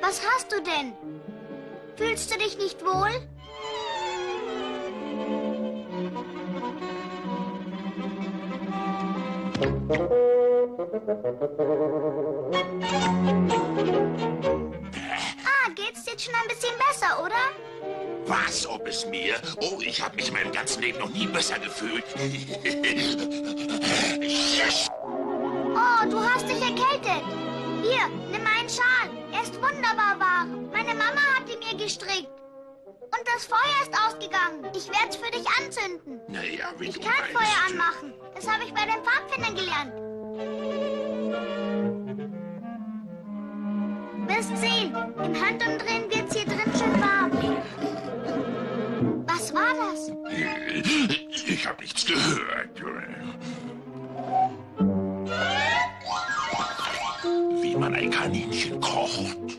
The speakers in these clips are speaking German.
Was hast du denn? Fühlst du dich nicht wohl? Ah, geht's jetzt schon ein bisschen besser, oder? Was, ob es mir? Oh, ich habe mich in meinem ganzen Leben noch nie besser gefühlt. Oh, du hast dich erkältet. Hier, nimm meinen Schal. Er ist wunderbar warm. Meine Mama hat ihn mir gestrickt. Und das Feuer ist ausgegangen. Ich werde es für dich anzünden. naja, wie Ich du kann meinst. Feuer anmachen. Das habe ich bei den Pfadfindern gelernt. Wirst sehen. Im Handumdrehen wird's hier drin schon warm. Was war das? Ich habe nichts gehört. Wie man ein Kaninchen kocht.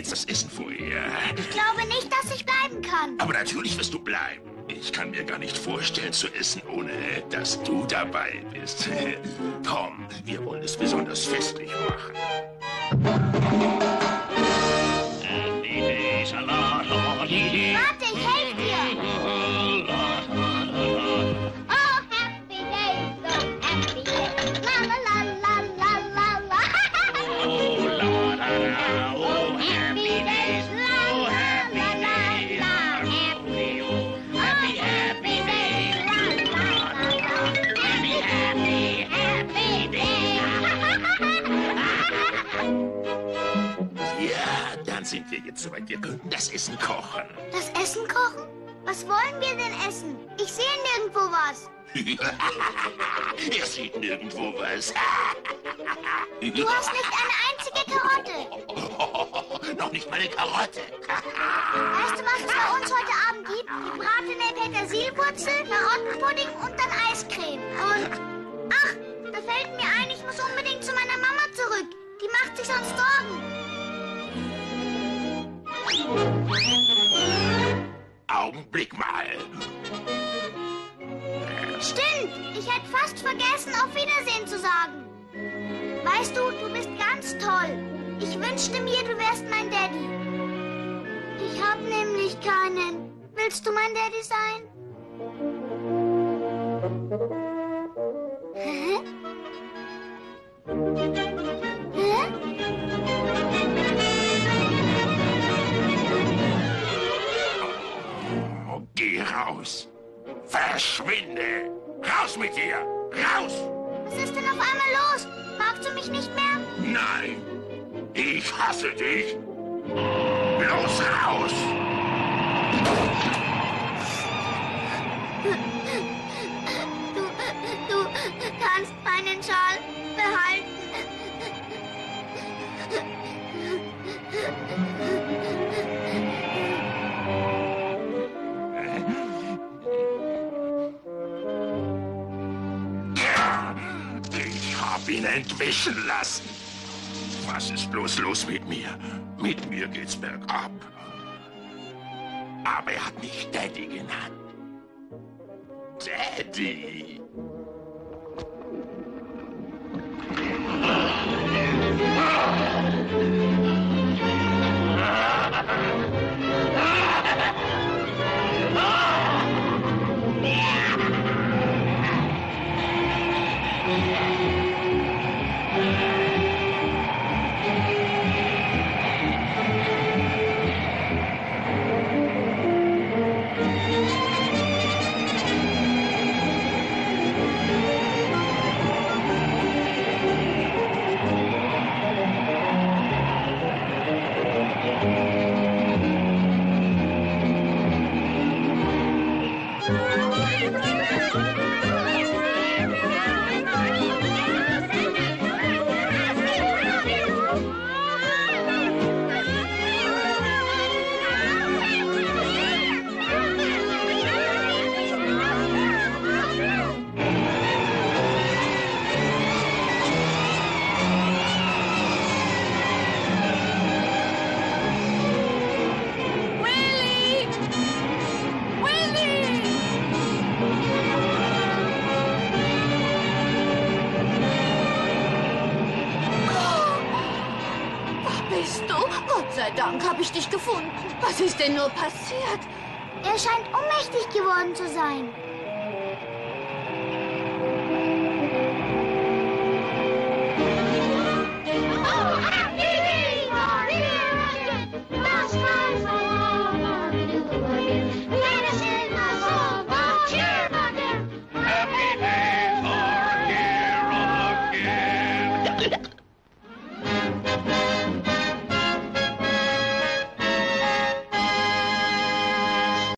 Jetzt das Essen vor ihr. Ich glaube nicht, dass ich bleiben kann. Aber natürlich wirst du bleiben. Ich kann mir gar nicht vorstellen zu essen, ohne dass du dabei bist. Komm, wir wollen es besonders festlich machen. Sind wir jetzt soweit. Wir könnten das Essen kochen. Das Essen kochen? Was wollen wir denn essen? Ich sehe nirgendwo was. er sieht nirgendwo was. Du hast nicht eine einzige Karotte. Noch nicht mal eine Karotte. Weißt du, was es bei uns heute Abend gibt? Gebratene Petersilwurzel, Karottenpudding und dann Eiscreme. Und, ach, fällt mir ein, ich muss unbedingt zu meiner Mama zurück. Die macht sich sonst Sorgen. Augenblick mal. Stimmt, ich hätte fast vergessen, auf Wiedersehen zu sagen. Weißt du, du bist ganz toll. Ich wünschte mir, du wärst mein Daddy. Ich hab nämlich keinen. Willst du mein Daddy sein? Oh, geh raus. Verschwinde. Raus mit dir. Raus. Was ist denn auf einmal los? Magst du mich nicht mehr? Nein. Ich hasse dich. Los raus. Du, du kannst meinen Schal hab ihn entwischen lassen. Was ist bloß los mit mir? Mit mir geht's bergab. Aber er hat mich Daddy genannt. Daddy. Bye. Sei Dank habe ich dich gefunden. Was ist denn nur passiert? Er scheint ohnmächtig geworden zu sein.